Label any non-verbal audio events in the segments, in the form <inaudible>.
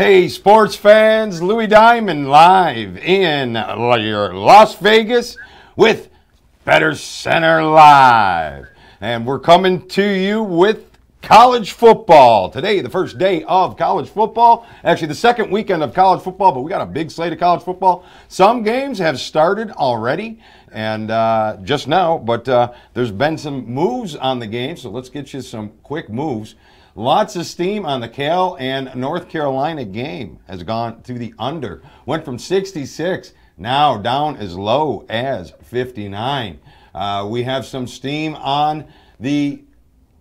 Hey, sports fans, Louie Diamond live in your Las Vegas with BettorCenter Live. And we're coming to you with college football. Today, the first day of college football. Actually, the second weekend of college football, but we got a big slate of college football. Some games have started already and uh, just now, but uh, there's been some moves on the game, so let's get you some quick moves. Lots of steam on the Cal and North Carolina game has gone to the under. Went from 66, now down as low as 59. Uh, we have some steam on the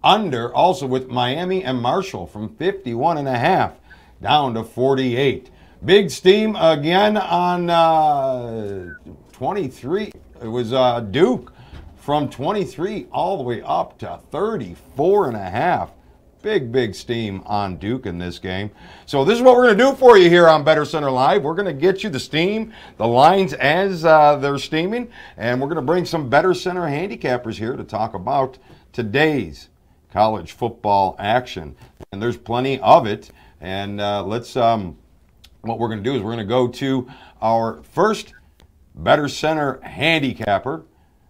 under also with Miami and Marshall from 51 and a half down to 48. Big steam again on uh, 23. It was uh, Duke from 23 all the way up to 34 and a half. Big, big steam on Duke in this game. So this is what we're going to do for you here on BettorCenter Live. We're going to get you the steam, the lines as uh, they're steaming, and we're going to bring some BettorCenter handicappers here to talk about today's college football action. And there's plenty of it. And uh, let's, um, what we're going to do is we're going to go to our first BettorCenter handicapper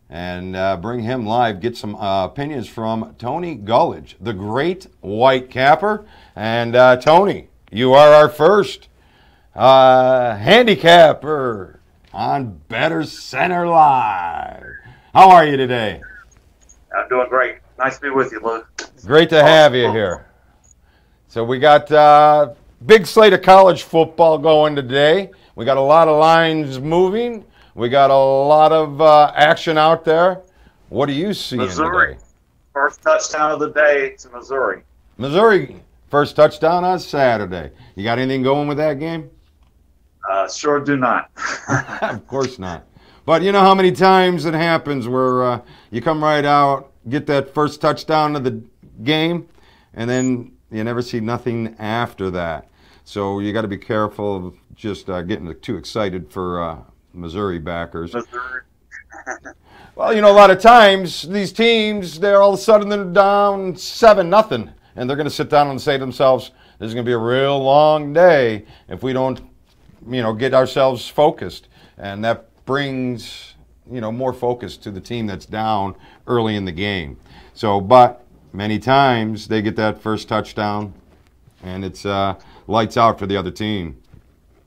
and uh, bring him live. Get some uh, opinions from Tony Gulledge, the great white capper. And uh, Tony, you are our first uh, handicapper on BettorCenter Live. How are you today? I'm doing great. Nice to be with you, Luke. Great to have you here. So we got uh, big slate of college football going today. We got a lot of lines moving. We got a lot of uh, action out there. What do you see Missouri. today? First touchdown of the day to Missouri. Missouri, first touchdown on Saturday. You got anything going with that game? Uh, sure do not. <laughs> <laughs> of course not. But you know how many times it happens where uh, you come right out, get that first touchdown of the game, and then you never see nothing after that. So you got to be careful of just uh, getting too excited for uh, Missouri backers. Missouri. Well, you know, a lot of times these teams, they're all of a sudden they're down seven nothing, and they're going to sit down and say to themselves, "This is going to be a real long day if we don't, you know, get ourselves focused." And that brings, you know, more focus to the team that's down early in the game. So, but many times they get that first touchdown, and it's uh, lights out for the other team.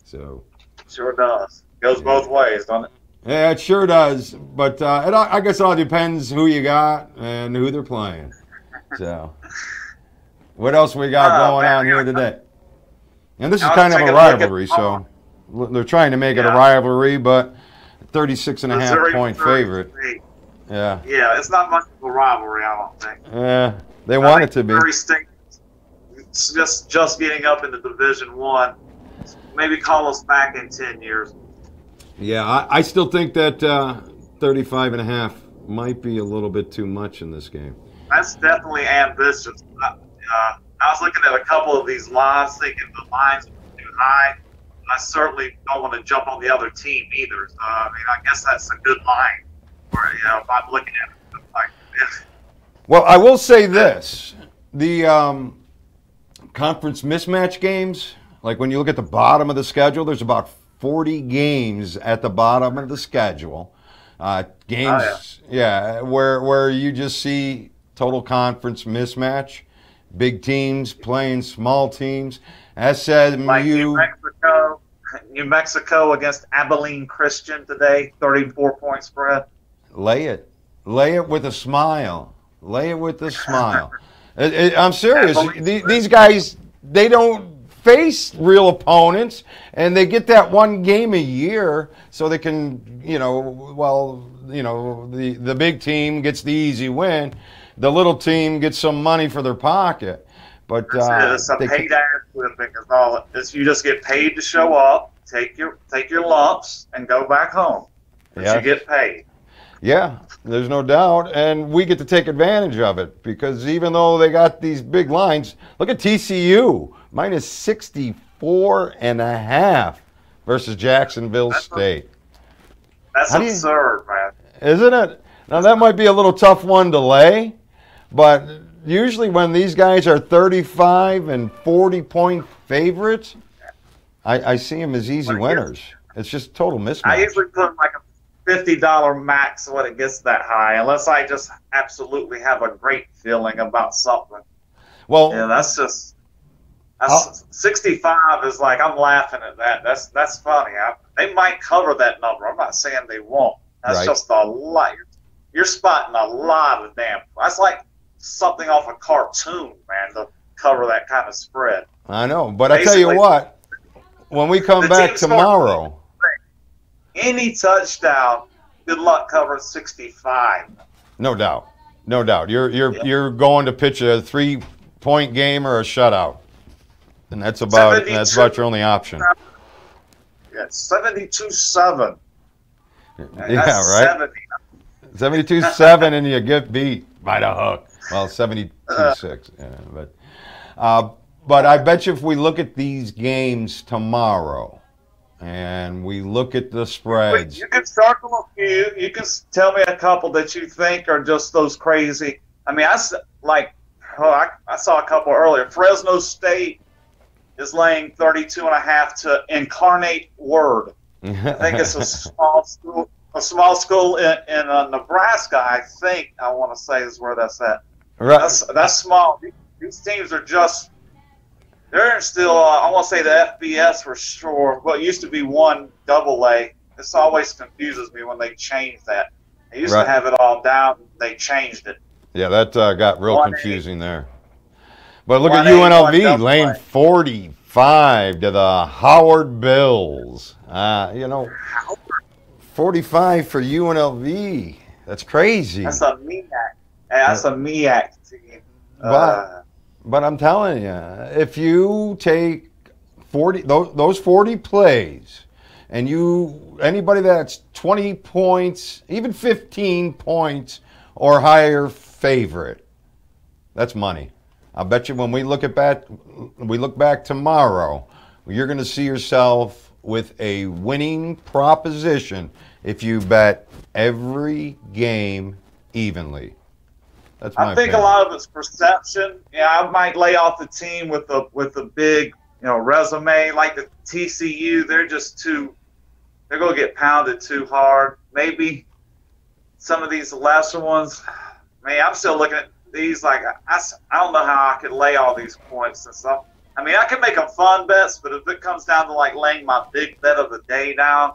So. Sure does. Goes both ways, doesn't it? Yeah, it sure does. But uh, it, I guess it all depends who you got and who they're playing. So, what else we got Oh, going man, on here today? And this is kind of a a look at- rivalry, so they're trying to make it a rivalry, but 36 and a half point Missouri favorite. Yeah. Yeah, it's not much of a rivalry, I don't think. Yeah, they I want it to be. State, it's just just getting up into Division One. Maybe call us back in ten years. Yeah, I, I still think that uh, 35 and a half might be a little bit too much in this game. That's definitely ambitious. Uh, uh, I was looking at a couple of these lines, thinking the lines were too high. I certainly don't want to jump on the other team either. So, I mean, I guess that's a good line. Where you know, if I'm looking at it, like, Well, I will say this: the um, conference mismatch games, like when you look at the bottom of the schedule, there's about 40 games at the bottom of the schedule. Uh, games, yeah. where where you just see total conference mismatch, big teams playing small teams. SMU, like New Mexico, New Mexico against Abilene Christian today, 34 point spread. Lay it. Lay it with a smile. Lay it with a smile. <laughs> I'm serious. The- These guys, they don't face real opponents, and they get that one game a year so they can, you know, well, you know, the, the big team gets the easy win. The little team gets some money for their pocket. But uh, it's a paid ass whipping is all it is. You just get paid to show up, take your take your lumps, and go back home. But Yeah. you get paid. Yeah, there's no doubt. And we get to take advantage of it because even though they got these big lines, look at TCU, minus 64 and a half versus Jacksonville That's a- State. That's How do you- absurd, man. Isn't it? Now, that might be a little tough one to lay, but usually when these guys are 35 and 40 point favorites, I, I see them as easy winners. It's just total mismatch. I usually put like a fifty dollar max when it gets that high, unless I just absolutely have a great feeling about something. well, Yeah, that's just that's oh. sixty five is like I'm laughing at that. That's that's funny. I, they might cover that number. I'm not saying they won't. That's Right. just a lot. You're, you're spotting a lot of damn. That's like something off a cartoon, man, to cover that kind of spread. I know, but I tell you what, when we come back tomorrow, Any touchdown, good luck covering sixty five. no doubt, no doubt, you're you're you're going to pitch a three point game or a shutout, and that's about that's about your only option. Yeah, <laughs> seventy two seven. Yeah, right. 72-7 and you get beat by the hook. Well, 72-6. Yeah, but uh, but I bet you if we look at these games tomorrow and we look at the Wait, spreads, you can circle a few. You can tell me a couple that you think are just those crazy. I mean, I like. Oh, I, I saw a couple earlier. Fresno State is laying 32 and a half to Incarnate Word. I think it's a <laughs> small school. A small school in, in uh, Nebraska, I think. I want to say is where that's at. right. That's that's small. These teams are just they're still. Uh, I want to say the FBS for sure. What used to be one double A. This always confuses me when they change that. They used Right. to have it all down. They changed it. Yeah, that uh, got real confusing there. But look at UNLV lane A. 45 to the Howard Bills. Uh, you know, 45 for UNLV. That's crazy. That's a MEAC. That's a MEAC team. But- Uh, But I'm telling you, if you take 40 those, those 40 plays and you anybody that's 20 points, even 15 points or higher favorite, that's money. I bet you when we look at back we look back tomorrow, you're going to see yourself with a winning proposition if you bet every game evenly. That's my I think a lot of it's perception. Yeah, I might lay off the team with the with the big, you know, resume like the TCU. They're just too. They're gonna get pounded too hard. Maybe some of these lesser ones. Man, I'm still looking at these like I, I don't know how I could lay all these points and stuff. I mean, I can make them fun bets, but if it comes down to like laying my big bet of the day down,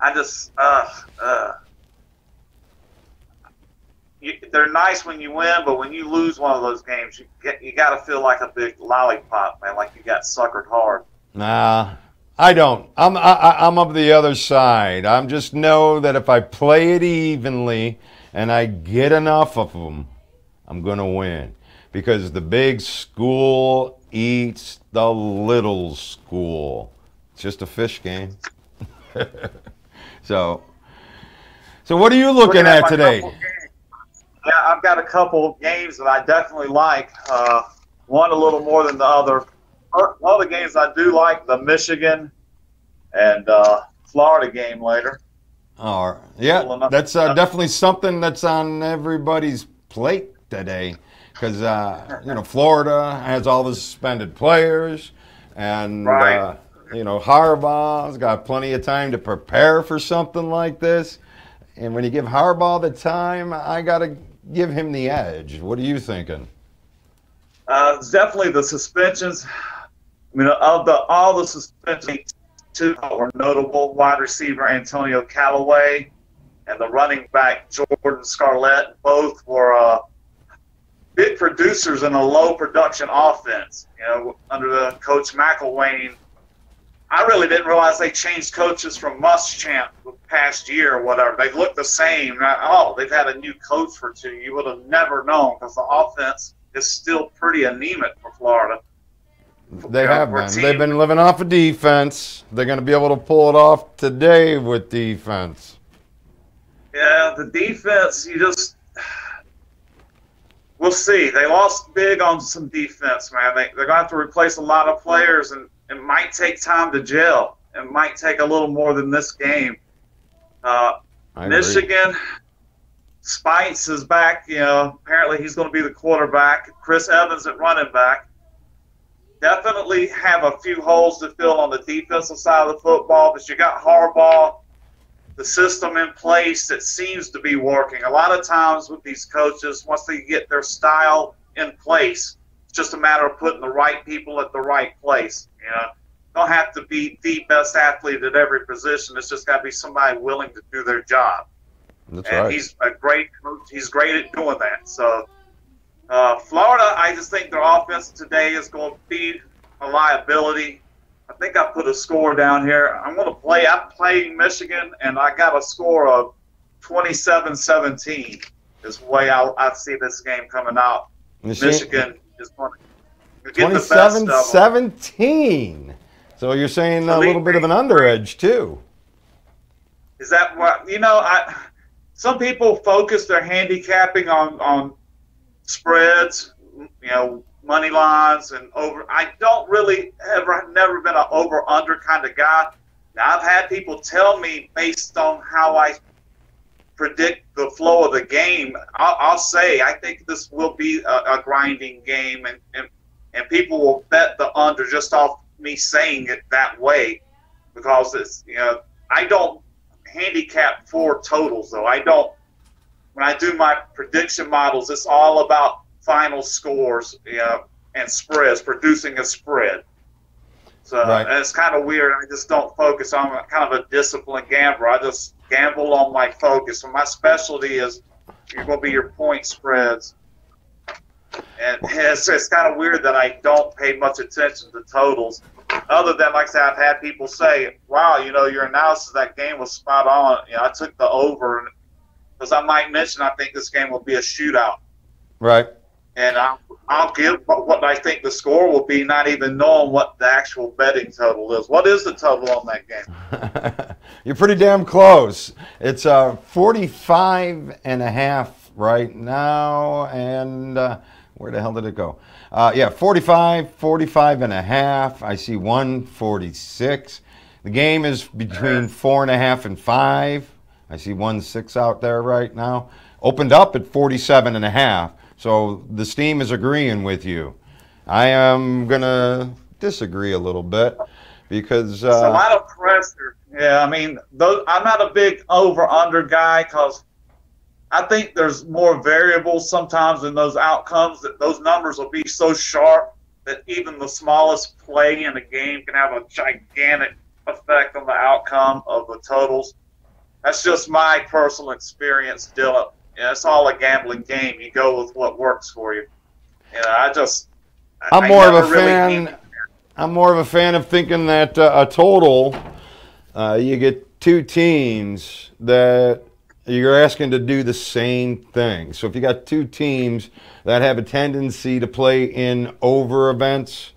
I just uh uh you, they're nice when you win, but when you lose one of those games, you get you got to feel like a big lollipop, man, like you got suckered hard. Nah, I don't. I'm I, I'm of the other side. I'm just know that if I play it evenly and I get enough of them, I'm gonna win because the big school eats the little school. It's just a fish game. <laughs> so, so what are you looking at my today? Yeah, I've got a couple games that I definitely like. Uh, one a little more than the other. One of the games I do like, the Michigan and uh, Florida game later. Oh, yeah, that's uh, definitely something that's on everybody's plate today, because uh, you know Florida has all the suspended players, and Right. uh, you know Harbaugh's got plenty of time to prepare for something like this. And when you give Harbaugh the time, I got to give him the edge. What are you thinking? Uh, definitely the suspensions. I mean, of the all the suspensions, two were notable: wide receiver Antonio Callaway and the running back Jordan Scarlett. Both were uh, big producers in a low production offense. You know, under the coach McElwain. I really didn't realize they changed coaches from Muschamp the past year or whatever. They looked the same. Oh, they've had a new coach for two. You would have never known because the offense is still pretty anemic for Florida. They Yeah, have been. team- They've been living off of defense. They're going to be able to pull it off today with defense. Yeah, the defense, you just. We'll see. They lost big on some defense, man. They, they're going to have to replace a lot of players, and it might take time to gel. It might take a little more than this game. Uh, I agree. Michigan, Speight's is back. You know, apparently he's going to be the quarterback. Chris Evans at running back. definitely have a few holes to fill on the defensive side of the football, but you got Harbaugh, the system in place that seems to be working. A lot of times with these coaches, once they get their style in place, it's just a matter of putting the right people at the right place. You know, don't have to be the best athlete at every position. It's just got to be somebody willing to do their job. That's and right. he's a great coach. He's great at doing that. So, uh, Florida, I just think their offense today is going to be a liability. I think I put a score down here. I'm going to play. I'm playing Michigan, and I got a score of 27-17. Is the way I, I see this game coming out. Michigan is going to get the best of 27 them. 17. So you're saying a little bit of an underedge, too. Is that what you know? I some people focus their handicapping on on spreads, you know, money lines and over. I don't really ever never been an over under kind of guy. Now I've had people tell me based on how I predict the flow of the game. I'll, I'll say I think this will be a, a grinding game, and, and and people will bet the under just off me saying it that way because it's you know I don't handicap for totals though. I don't when I do my prediction models, it's all about final scores, you know, and spreads, producing a spread. So Right. and it's kind of weird. I just don't focus. I'm a, kind of a disciplined gambler. I just gamble on my focus. And my specialty is you're going to be your point spreads. And it's, it's kind of weird that I don't pay much attention to totals. Other than, like I said, I've had people say, wow, you know, your analysis of that game was spot on. You know, I took the over. Because I might mention, I think this game will be a shootout. Right. And I'll, I'll give what I think the score will be, not even knowing what the actual betting total is. What is the total on that game? <laughs> You're pretty damn close. It's uh, 45 and a half right now. And uh, where the hell did it go? Uh, yeah, 45, 45 and a half. I see 146. The game is between four and a half and five. I see one six out there right now. Opened up at 47 and a half. So the steam is agreeing with you. I am going to disagree a little bit because. Uh, It's a lot of pressure. Yeah, I mean, those, I'm not a big over under guy because I think there's more variables sometimes in those outcomes that those numbers will be so sharp that even the smallest play in a game can have a gigantic effect on the outcome of the totals. That's just my personal experience, Dylan. Yeah, it's all a gambling game. You go with what works for you. You know, I just. I'm I more of a really fan. I'm more of a fan of thinking that uh, a total, uh, you get two teams that you're asking to do the same thing. So if you got two teams that have a tendency to play in over events,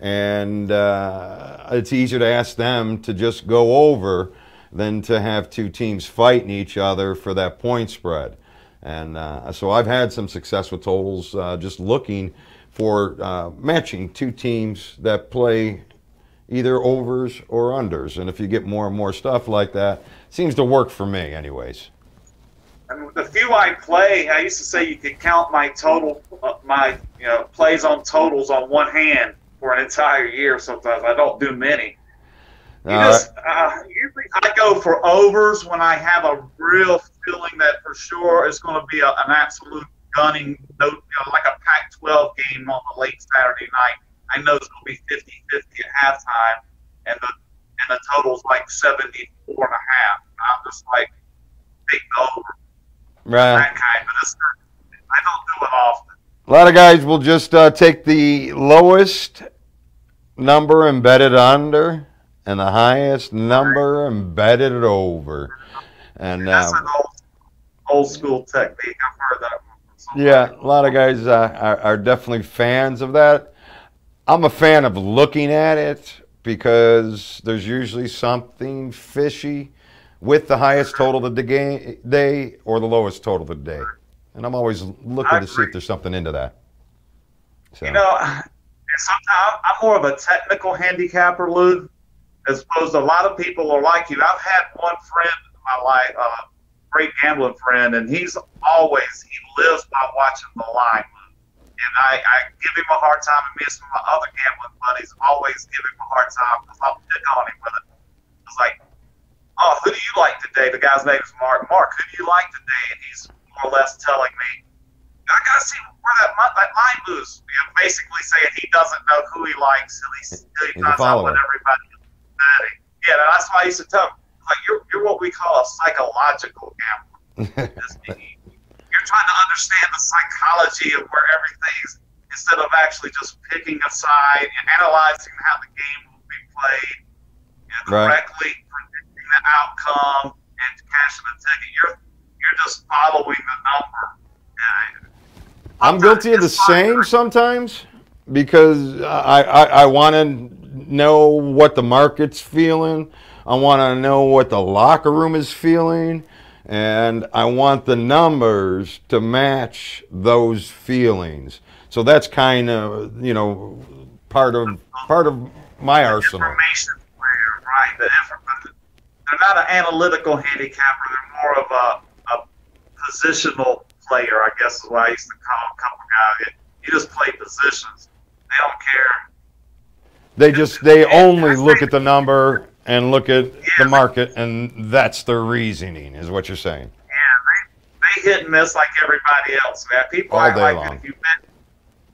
and uh, it's easier to ask them to just go over than to have two teams fighting each other for that point spread. And uh, so I've had some success with totals uh, just looking for uh, matching two teams that play either overs or unders. And if you get more and more stuff like that, it seems to work for me, anyways. And the few I play, I used to say you could count my total, uh, my you know plays on totals on one hand for an entire year. Sometimes I don't do many. You Uh, just uh, usually I go for overs when I have a real feeling that for sure it's going to be a, an absolute gunning, no, you know, like a Pac-12 game on a late Saturday night. I know it's going to be 50-50 at halftime, and the and the total's like 74 and a half. I'm just like take over right. that kind, but it's I don't do it often. A lot of guys will just uh, take the lowest number and bet it under, and the highest number and bet it over. And That's uh, an old, old school technique. I've heard that one yeah, a lot of guys uh, are, are definitely fans of that. I'm a fan of looking at it because there's usually something fishy with the highest total of the ga- day or the lowest total of the day. And I'm always looking to see if there's something into that. So. You know, sometimes I'm more of a technical handicapper, Lou, as opposed to a lot of people are like you. I've had one friend my life, a great gambling friend, and he's always he lives by watching the line. and I, I give him a hard time, and me and some of my other gambling buddies always give him a hard time because I'll pick on him with it. It's like, oh, who do you like today? The guy's name is Mark. Mark, who do you like today? And he's more or less telling me, I gotta see where that that line moves. You know, basically saying he doesn't know who he likes until he, he finds out what everybody is betting. Yeah, that's why I used to tell him, like, you're, you're what we call a psychological gambler. <laughs> you're trying to understand the psychology of where everything's instead of actually just picking a side and analyzing how the game will be played and correctly right. predicting the outcome and cashing the ticket. You're you're just following the number. I'm guilty of the same sometimes because I, I, I want to know what the market's feeling. I want to know what the locker room is feeling and I want the numbers to match those feelings. So that's kind of you know part of part of my arsenal. Information player, right? The information. They're not an analytical handicapper. They're more of a, a positional player, I guess is what I used to call a couple guys. You just play positions. They don't care. They just they only look at the number and look at yeah, the market, and that's their reasoning, is what you're saying. Yeah, they, they hit and miss like everybody else, man. People All act like long. if you bet,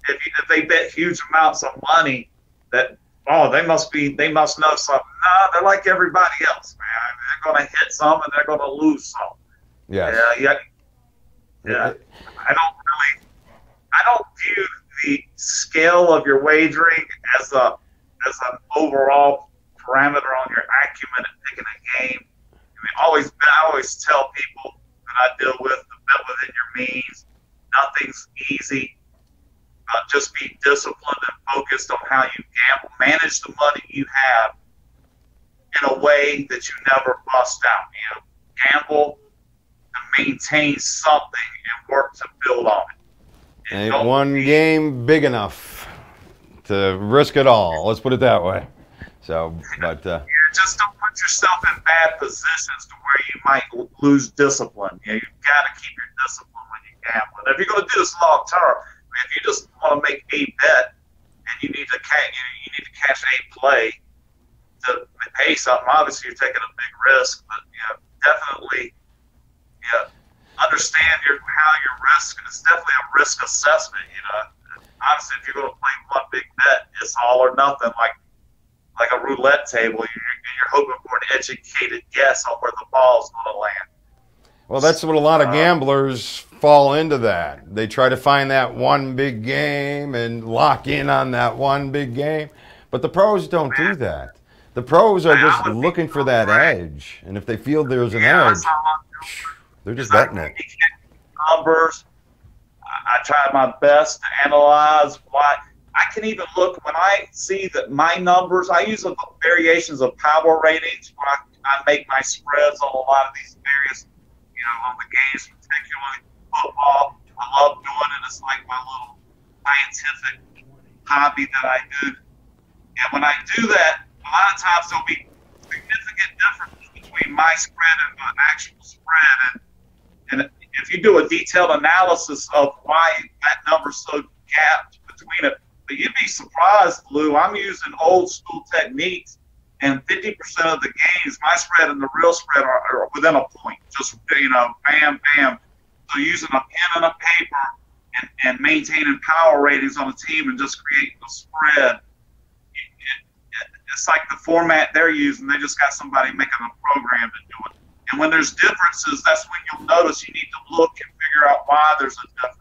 if, you, if they bet huge amounts of money, that oh, they must be, they must know something. No, they're like everybody else, man. They're going to hit some and they're going to lose some. Yes. Yeah, yeah, yeah. I don't really, I don't view the scale of your wagering as a as an overall parameter on your acumen at picking a game. I mean, always, I always tell people that I deal with to bet within your means. Nothing's easy. Uh, just be disciplined and focused on how you gamble. Manage the money you have in a way that you never bust out. You know, gamble to maintain something and work to build on it. Ain't one game big enough to risk it all. Let's put it that way. So, but uh, yeah, just don't put yourself in bad positions to where you might lose discipline. You you've got to keep your discipline when you gamble. If you're going to do this long term, if you just want to make a bet and you need to cash, you, you need to cash a play to pay something, obviously you're taking a big risk. But you know, definitely, yeah, understand your how your risk. It's definitely a risk assessment. You know, obviously, if you're going to play one big bet, it's all or nothing. Like like a roulette table. You're, you're hoping for an educated guess on where the ball's going to land. Well, that's what a lot of uh, gamblers fall into that. They try to find that one big game and lock in on that one big game. But the pros don't do that. The pros are just looking for that edge. And if they feel there's an edge, they're just betting it. Numbers. I tried my best to analyze why I can even look when I see that my numbers. I use variations of power ratings when I, I make my spreads on a lot of these various, you know, on the games, particularly football. I love doing it. It's like my little scientific hobby that I do. And when I do that, a lot of times there'll be significant differences between my spread and the actual spread. And, and if you do a detailed analysis of why that number's so gapped between it, but you'd be surprised, Lou. I'm using old school techniques, and 50% of the games, my spread and the real spread are, are within a point. Just, you know, bam, bam. So using a pen and a paper and, and maintaining power ratings on a team and just creating a spread. It, it, it's like the format they're using. They just got somebody making a program to do it. And when there's differences, that's when you'll notice you need to look and figure out why there's a difference.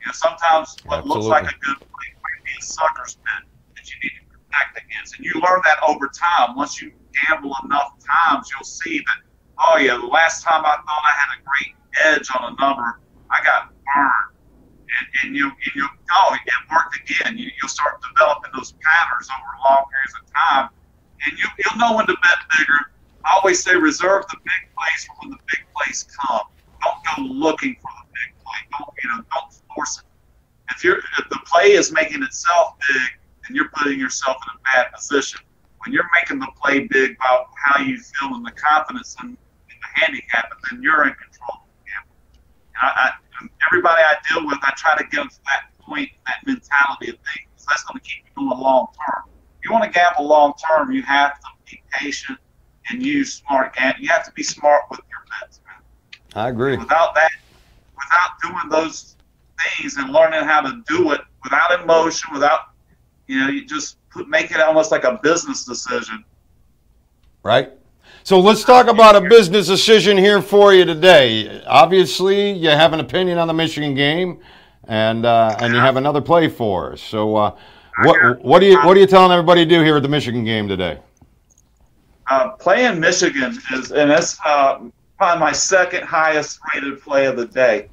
You know, sometimes what Absolutely. looks like a good play a sucker's pit that you need to protect against. And you learn that over time. Once you gamble enough times, you'll see that, oh, yeah, the last time I thought I had a great edge on a number, I got burned. And, and you, and you, oh, it worked again. You, you'll start developing those patterns over long periods of time. And you, you'll know when to bet bigger. I always say reserve the big plays for when the big plays come. Don't go looking for the big play. Don't, you know, don't force it if you're if the play is making itself big, then you're putting yourself in a bad position. When you're making the play big about how you feel and the confidence in the handicap, then you're in control of the game. And I, I, everybody I deal with, I try to get them to that point, that mentality of things. That's going to keep you going long term. If you want to gamble long term, you have to be patient and use smart gambling. You have to be smart with your bets. Man. I agree. Without that, without doing those things and learning how to do it without emotion, without you know, you just put, make it almost like a business decision. Right. So let's talk about a business decision here for you today. Obviously, you have an opinion on the Michigan game, and uh, and you have another play for us. So, uh, what what do you what are you telling everybody to do here at the Michigan game today? Uh, playing Michigan is, and that's uh, probably my second highest rated play of the day.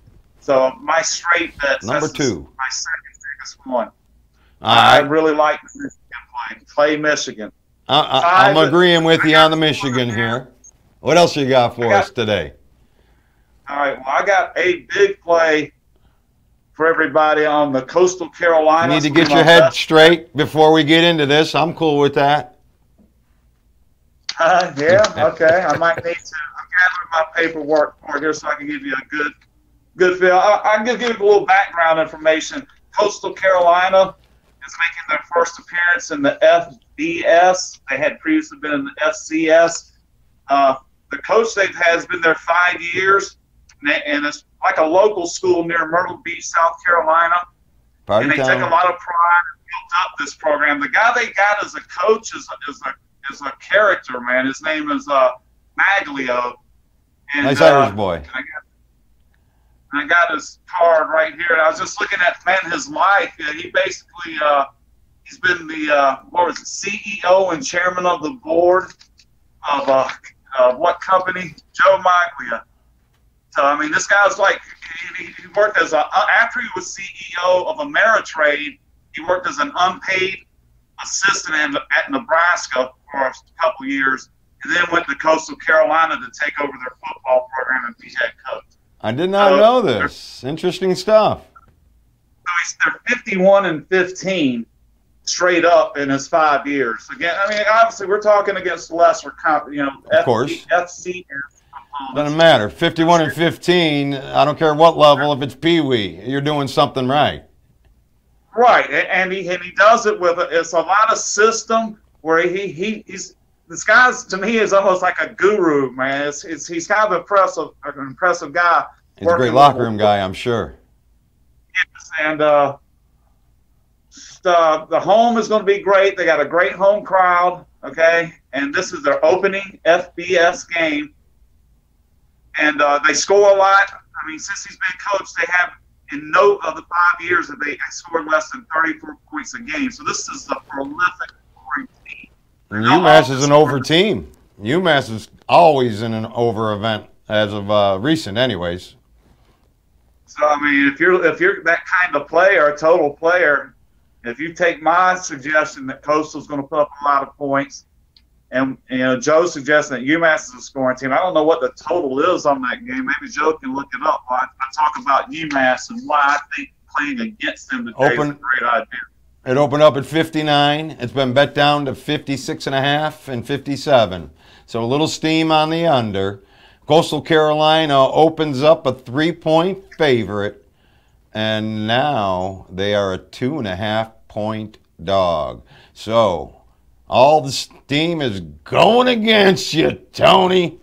So my straight bets. Number two. My second biggest one. I, I really like Michigan play. Play Michigan. I, am agreeing with you on the Michigan here. What else you got for got, us today? All right. Well, I got a big play for everybody on the Coastal Carolina. You need to get your head straight before we get into this. I'm cool with that. Uh, yeah. Okay. I might need to. I'm gathering my paperwork for here so I can give you a good, good feel. I, I can give you a little background information. Coastal Carolina is making their first appearance in the FBS. They had previously been in the FCS. Uh, the coach they've had has been there five years, and it's like a local school near Myrtle Beach, South Carolina. Party and they time. take a lot of pride in built up this program. The guy they got as a coach is, a, is a is a character, man. His name is uh, Moglia. And, nice Irish uh, boy. I got, I got his card right here. And I was just looking at man his life. Yeah, he basically uh, he's been the uh, what was it, CEO and chairman of the board of uh, what company? Joe Moglia. So I mean, this guy's like he, he worked as a uh, after he was CEO of Ameritrade, he worked as an unpaid assistant at, at Nebraska for a couple years, and then went to Coastal Carolina to take over their football program and be head coach. I did not so know this. Interesting stuff. So they're 51 and 15 straight up in his five years. Again, I mean, obviously we're talking against lesser, comp, you know, of course. FC. Doesn't matter. 51 and 15. I don't care what level. If it's Pee Wee, you're doing something right. Right, and he and he does it with it's a lot of system where he he he's this guy's to me is almost like a guru, man. It's, it's he's kind of impressive, an impressive guy. He's a great locker room guy, I'm sure. Yes, and uh, the the home is going to be great. They got a great home crowd, okay, and this is their opening FBS game, and uh, they score a lot. I mean, since he's been coached, they have in no of the five years have they scored less than 34 points a game. So this is a prolific scoring team. And UMass is an over team. UMass is always in an over event as of uh, recent, anyways. So I mean, if you're if you're that kind of player, a total player, if you take my suggestion that Coastal's going to put up a lot of points, and you know Joe's suggesting that UMass is a scoring team. I don't know what the total is on that game. Maybe Joe can look it up. I, I talk about UMass and why I think playing against them today Open. is a great idea. It opened up at 59. It's been bet down to 56 and a half and 57. So a little steam on the under. Coastal Carolina opens up a three-point favorite, and now they are a two and a half point dog. So all the steam is going against you, Tony.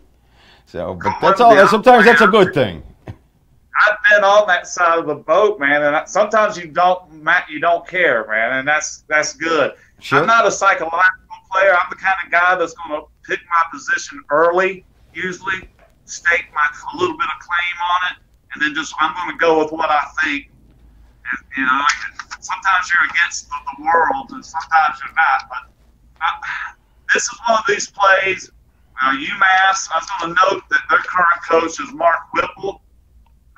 So, but that's all. Sometimes that's a good thing. I've been on that side of the boat, man, and sometimes you don't, Matt, you don't care, man, and that's that's good. Sure. I'm not a psychological player. I'm the kind of guy that's going to pick my position early, usually stake my a little bit of claim on it, and then just I'm going to go with what I think. And, you know, sometimes you're against the, the world, and sometimes you're not. But I, uh, this is one of these plays. Uh, UMass. I was going to note that their current coach is Mark Whipple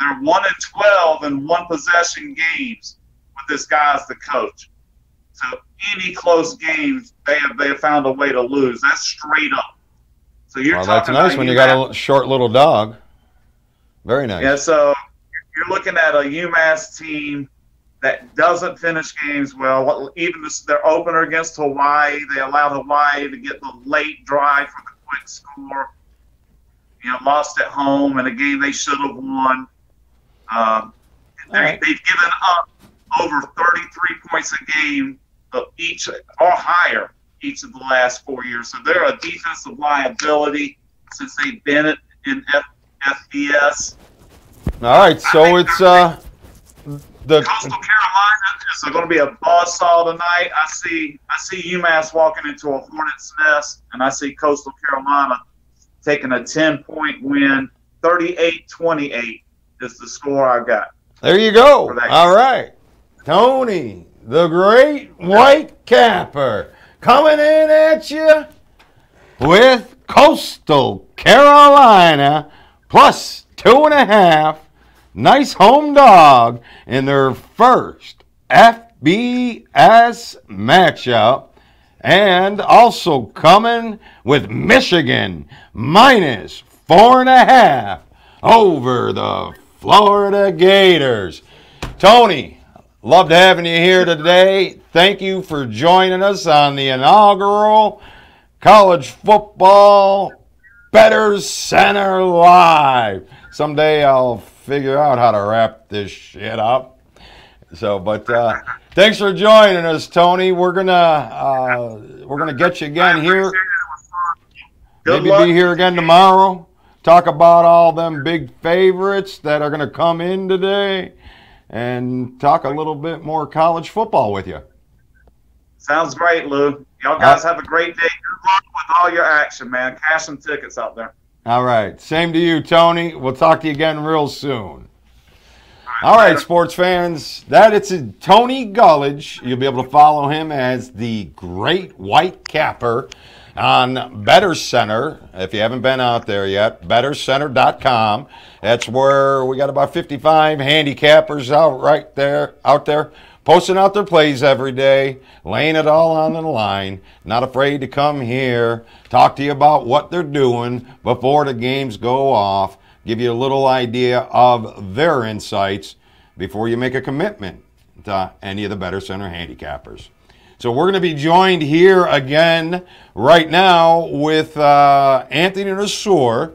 they're one and twelve in one possession games with this guy as the coach. So any close games, they have they have found a way to lose. That's straight up. So you're well, that's nice when you got a short little dog. Very nice. Yeah. So you're looking at a UMass team that doesn't finish games well. Even this, their opener against Hawaii, they allowed Hawaii to get the late drive for the quick score. You know, lost at home in a game they should have won. Um, they, right. They've given up over 33 points a game of each or higher each of the last four years. So they're a defensive liability since they've been in F- FBS. All right, so it's uh the Coastal Carolina is going to be a buzzsaw tonight. I see I see UMass walking into a hornet's nest, and I see Coastal Carolina taking a 10 point win. 38 28 is the score I got. there you go. All right, Tony, the Great White Capper, coming in at you with Coastal Carolina plus two and a half. Nice home dog in their first FBS matchup. And also coming with Michigan minus four and a half over the Florida Gators. Tony, loved having you here today. Thank you for joining us on the inaugural college football BettorCenter Live. Someday I'll figure out how to wrap this shit up. So, but uh, thanks for joining us, Tony. We're gonna uh, we're gonna get you again here. appreciate it. It was fun. Good Maybe luck. be here again tomorrow. Talk about all them big favorites that are gonna come in today, and talk a little bit more college football with you. Sounds great, Lou. Y'all guys have a great day. Good luck with all your action, man. Cash some tickets out there. All right. Same to you, Tony. We'll talk to you again real soon. All right, sports fans. That it's Tony Gulledge. You'll be able to follow him as the Great White Capper on BettorCenter. If you haven't been out there yet, bettorcenter.com. That's where we got about 55 handicappers out right there, out there, posting out their plays every day, laying it all on the line, not afraid to come here, talk to you about what they're doing before the games go off, give you a little idea of their insights before you make a commitment to any of the BettorCenter handicappers. So we're going to be joined here again right now with uh, Anthony Nassor,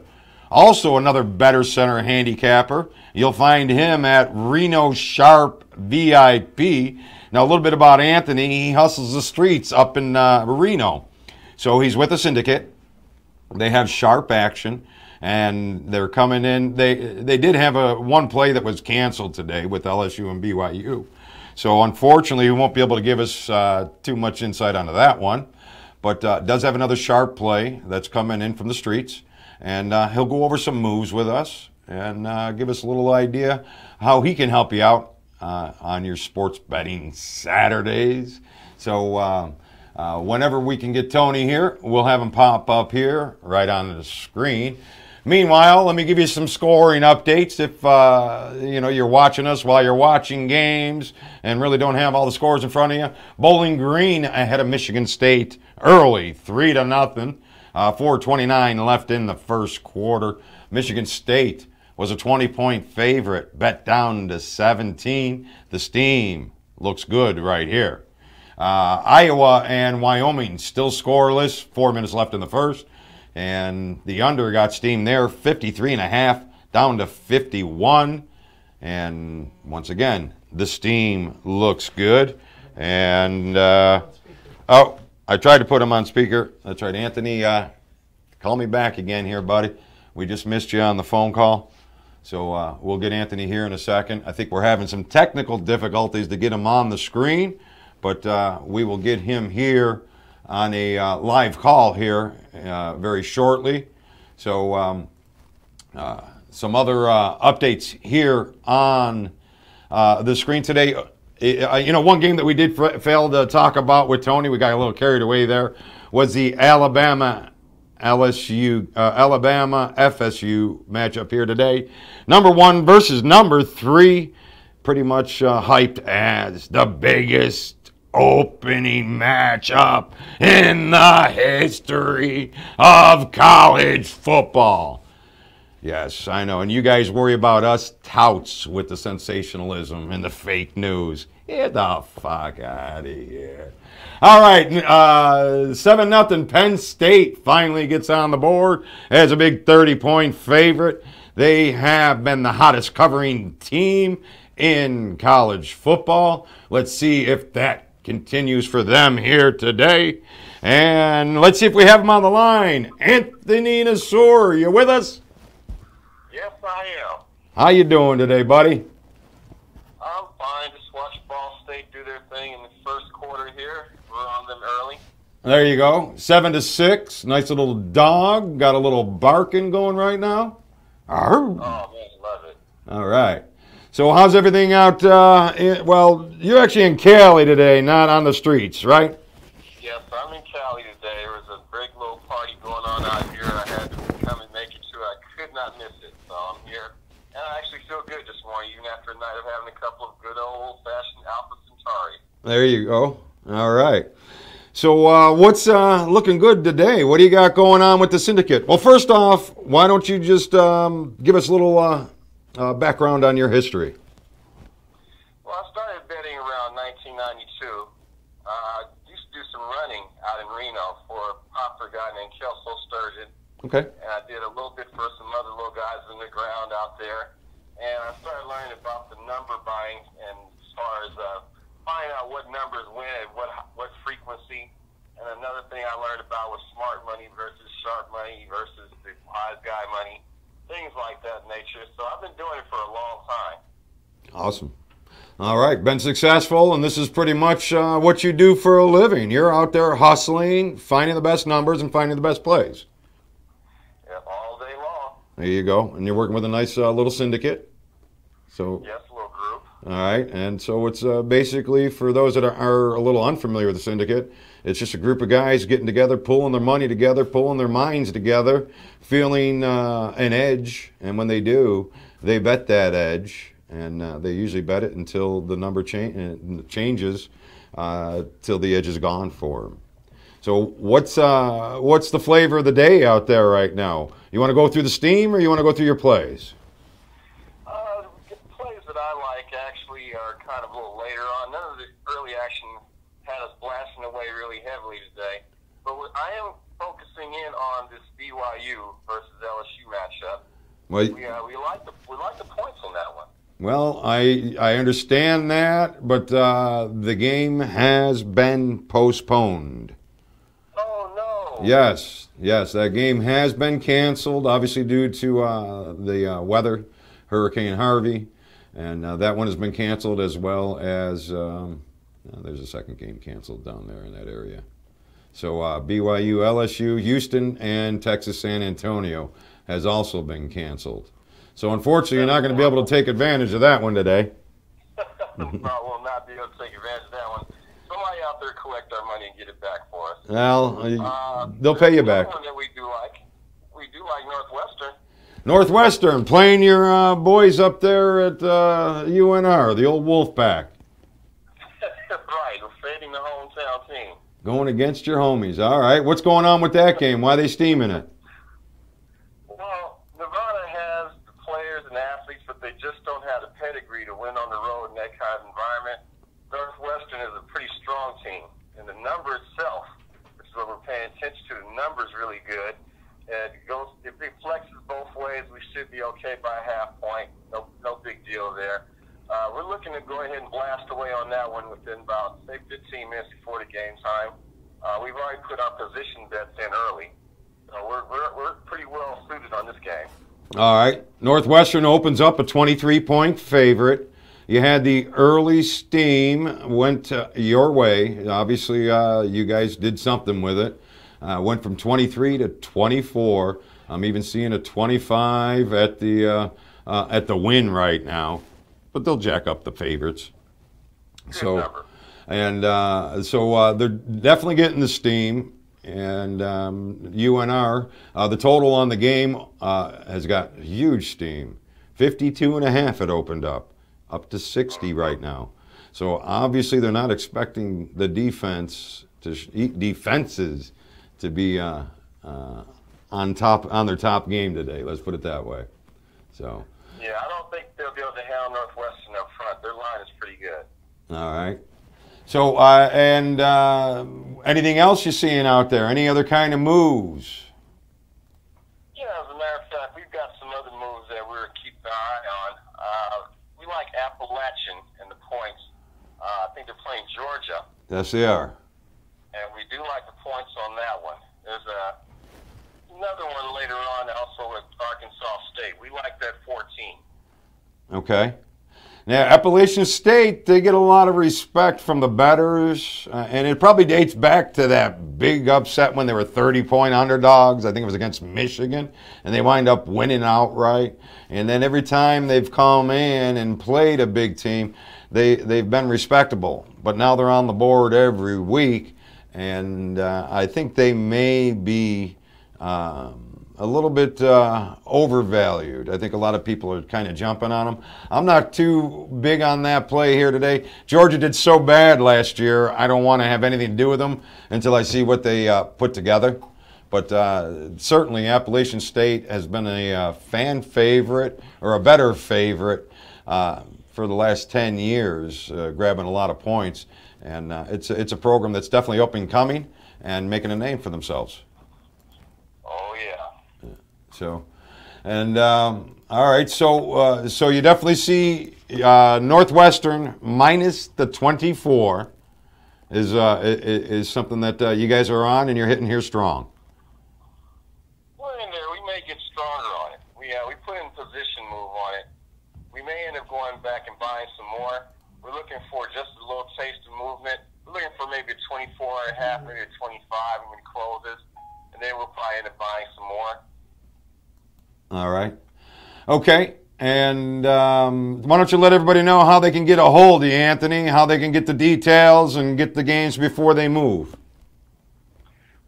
also another BettorCenter handicapper. You'll find him at Reno Sharp VIP. Now, a little bit about Anthony. He hustles the streets up in uh, Reno. So he's with a syndicate. They have sharp action, and they're coming in. They they did have a one play that was canceled today with LSU and BYU. So unfortunately, he won't be able to give us uh, too much insight onto that one, but uh, does have another sharp play that's coming in from the streets, and uh, he'll go over some moves with us and uh, give us a little idea how he can help you out uh, on your sports betting Saturdays. So. Uh, uh, whenever we can get Tony here, we'll have him pop up here right on the screen. Meanwhile, let me give you some scoring updates. If uh, you know you're watching us while you're watching games and really don't have all the scores in front of you, Bowling Green ahead of Michigan State early, three to nothing. Uh, 4:29 left in the first quarter. Michigan State was a 20-point favorite, bet down to 17. The steam looks good right here. Uh, Iowa and Wyoming still scoreless. Four minutes left in the first. And the under got steam there, 53 and a half down to 51. And once again, the steam looks good. And, uh, oh, I tried to put him on speaker. That's right. Anthony, uh, call me back again here, buddy. We just missed you on the phone call. So uh, we'll get Anthony here in a second. I think we're having some technical difficulties to get him on the screen, but uh, we will get him here on a uh, live call here uh, very shortly. So um, uh, some other uh, updates here on the screen today. You know, one game that we did fail to talk about with Tony, we got a little carried away there, was the Alabama LSU, uh, Alabama FSU matchup here today. Number one versus number three, pretty much uh, hyped as the biggest opening matchup in the history of college football. Yes, I know. And you guys worry about us touts with the sensationalism and the fake news. Get the fuck out of here. All right, uh, 7 nothing. Penn State finally gets on the board as a big 30 point favorite. They have been the hottest covering team in college football. Let's see if that continues for them here today. And let's see if we have him on the line. Anthony Nassor, you with us? Yes, I am. How you doing today, buddy? I'm fine. Just watched Ball State do their thing in the first quarter here. We're on them early. There you go. Seven to six. Nice little dog. Got a little barking going right now. Arr. Oh, man, love it. All right. So how's everything out? Uh, in, well, you're actually in Cali today, not on the streets, right? Yes, I'm in Cali today. There was a big little party going on out here. I had to come and make it sure I could not miss it. So I'm here. And I actually feel good this morning, even after a night of having a couple of good old-fashioned Alpha Centauri. There you go. All right. So uh, what's uh, looking good today? What do you got going on with the syndicate? Well, first off, why don't you just um, give us a little uh, uh, background on your history? Well, I started betting around 1992. Uh, I used to do some running out in Reno for a popular guy named Kelso Sturgeon. Okay. and I did a little bit for some other little guys in the ground out there. And I started learning about the number buying and as far as finding out what numbers win at what what frequency. And another thing I learned about was smart money versus sharp money versus the wise guy money, things like that nature. So I've been doing it for a long time. Awesome. All right, been successful, and this is pretty much uh, what you do for a living. You're out there hustling, finding the best numbers, and finding the best plays. Yep, all day long. There you go, and you're working with a nice uh, little syndicate. So, Yes. All right, and so it's uh, basically for those that are, are a little unfamiliar with the syndicate, it's just a group of guys getting together, pulling their money together, pulling their minds together, feeling uh, an edge, and when they do, they bet that edge, and uh, they usually bet it until the number cha- uh, changes, uh, till the edge is gone for them. So what's uh, what's the flavor of the day out there right now? You want to go through the steam, or you want to go through your plays? Uh, the plays that I like actually are kind of a little later on. None of the early action had us away really heavily today. But what I am focusing in on this BYU versus LSU matchup. Well, We, uh, we like the we like the points on that one. Well, I I understand that, but uh, the game has been postponed. Oh no! Yes, yes, that game has been canceled, obviously due to uh, the uh, weather, Hurricane Harvey, and uh, that one has been canceled as well as um, uh, there's a second game canceled down there in that area. So uh, BYU, LSU, Houston, and Texas San Antonio has also been canceled. So unfortunately, you're not going to be able to take advantage of that one today. <laughs> no, we'll not be able to take advantage of that one. Somebody out there collect our money and get it back for us. Well, Uh, they'll pay you back. One that we do like. We do like Northwestern. Northwestern playing your uh, boys up there at uh, UNR, the old Wolfpack, right, we're fading the hometown team. Going against your homies. All right, what's going on with that game? Why are they steaming it? Well, Nevada has the players and athletes, but they just don't have the pedigree to win on the road in that kind of environment. Northwestern is a pretty strong team, and the number itself, which is what we're paying attention to, the number is really good. It goes, it flexes both ways, we should be okay by a half point. No, no big deal there. Uh, we're looking to go ahead and blast away on that one within about say 15 minutes before the game time. Uh, we've already put our position bets in early. So we're, we're, we're pretty well suited on this game. All right, Northwestern opens up a 23 point favorite. You had the early steam went uh, your way. Obviously, uh, you guys did something with it. Uh, went from 23 to 24. I'm even seeing a 25 at the uh, uh, at the win right now, but they'll jack up the favorites. So, and uh, so uh, they're definitely getting the steam. And um, UNR, uh, the total on the game uh, has got huge steam. 52 and a half it opened up, up to 60 right now. So obviously they're not expecting the defense to sh- defenses to be uh, uh, on top on their top game today. Let's put it that way. So. Yeah, I don't think they'll be able to handle Northwestern up front. Their line is pretty good. All right. So, uh, and uh, anything else you're seeing out there? Any other kind of moves? Yeah, as a matter of fact, we've got some other moves that we're keeping an eye on. Uh, we like Appalachian and the points. Uh, I think they're playing Georgia, Yes, they are. and we do like the points on that one. There's a another one later on, also with Arkansas State. We like that 14. Okay. Now, Appalachian State, they get a lot of respect from the bettors, uh, and it probably dates back to that big upset when they were 30 point underdogs. I think it was against Michigan, and they wind up winning outright. And then every time they've come in and played a big team, they, they've been respectable. But now they're on the board every week, and uh, I think they may be. Um, a little bit uh, overvalued. I think a lot of people are kind of jumping on them. I'm not too big on that play here today. Georgia did so bad last year, I don't want to have anything to do with them until I see what they uh, put together. But uh, certainly, Appalachian State has been a uh, fan favorite or a bettor favorite uh, for the last 10 years, uh, grabbing a lot of points. And it's, it's a program that's definitely up and coming and making a name for themselves. So, and um, all right, so uh, so you definitely see uh, Northwestern minus the 24 is uh, is, something that uh, you guys are on and you're hitting here strong. We're in there. We may get stronger on it. We uh, we put in position move on it. We may end up going back and buying some more. We're looking for just a little taste of movement. We're looking for maybe a 24 and a half, maybe a 25 when it closes, and then we'll probably end up buying some more. All right. Okay. And um, why don't you let everybody know how they can get a hold of you, Anthony, how they can get the details and get the games before they move?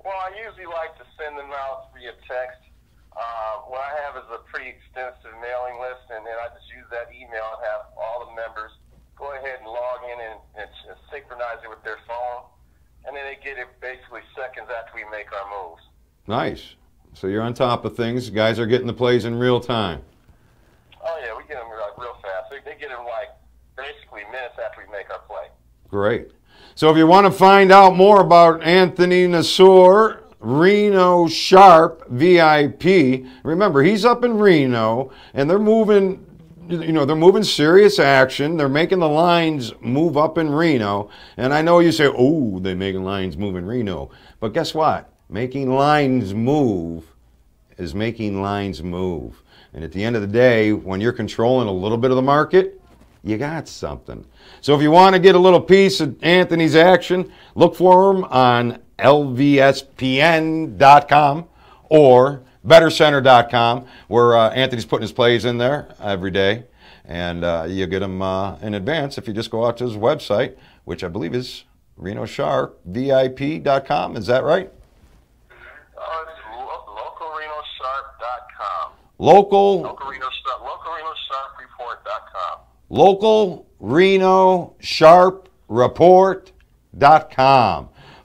Well, I usually like to send them out via text. Uh, what I have is a pretty extensive mailing list, and then I just use that email and have all the members go ahead and log in and, and synchronize it with their phone, and then they get it basically seconds after we make our moves. Nice. So you're on top of things. Guys are getting the plays in real time. Oh yeah, we get them like real fast. They, they get them like basically minutes after we make our play. Great. So if you want to find out more about Anthony Nassor, Reno Sharp VIP, remember he's up in Reno and they're moving you know, they're moving serious action. They're making the lines move up in Reno. And I know you say, oh, they're making lines move in Reno. But guess what? Making lines move is making lines move. And at the end of the day, when you're controlling a little bit of the market, you got something. So if you want to get a little piece of Anthony's action, look for him on lvspn.com or bettorcenter.com, where uh, Anthony's putting his plays in there every day. And uh, you get them uh, in advance if you just go out to his website, which I believe is renosharpvip.com. Is that right? Oh, it's localrenosharp.com. Local. Local Reno Sharp, localrenosharpreport.com. Local Reno Sharp Report.com.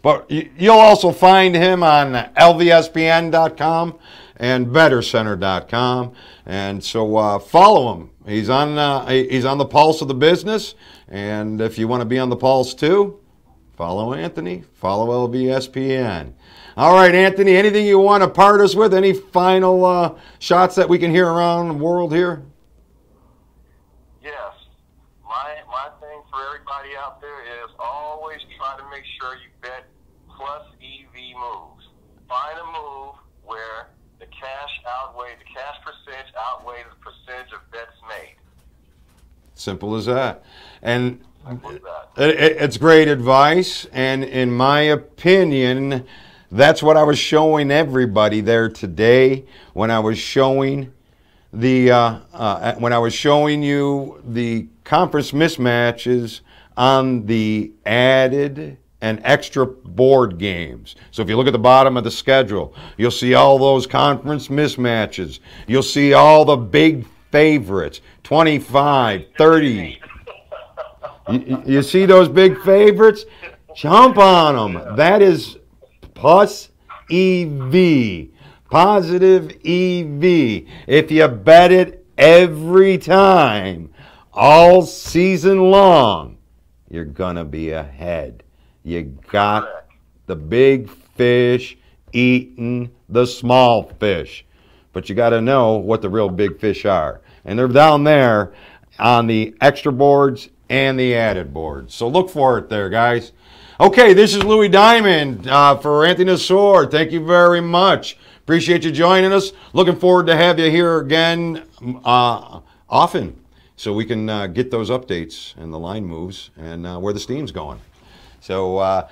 But you'll also find him on lvspn.com and bettorcenter.com. And so uh, follow him. He's on, uh, he's on the pulse of the business. And if you want to be on the pulse too, follow Anthony, follow LVSPN. All right, Anthony, anything you want to part us with? Any final uh, shots that we can hear around the world here? Yes. My, my thing for everybody out there is always try to make sure you bet plus EV moves. Find a move where the cash outweighs, the cash percentage outweighs the percentage of bets made. Simple as that. And that. it, it's great advice. And in my opinion, that's what I was showing everybody there today when I was showing the uh, uh, when I was showing you the conference mismatches on the added and extra board games. So if you look at the bottom of the schedule, you'll see all those conference mismatches. You'll see all the big favorites 25, 30. You, you see those big favorites? Jump on them. That is plus EV. Positive EV. If you bet it every time, all season long, you're going to be ahead. You got the big fish eating the small fish. But you got to know what the real big fish are. And they're down there on the extra boards and the added boards. So look for it there, guys. Okay, this is Louie Diamond uh, for Anthony Nassor. Thank you very much. Appreciate you joining us. Looking forward to have you here again uh, often so we can uh, get those updates and the line moves and uh, where the steam's going. So uh,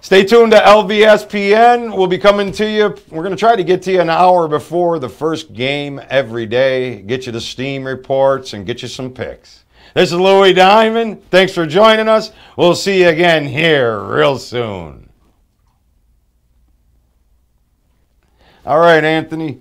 stay tuned to LVSPN. We'll be coming to you. We're going to try to get to you an hour before the first game every day, get you the steam reports, and get you some picks. This is Louie Diamond. Thanks for joining us. We'll see you again here real soon. All right, Anthony.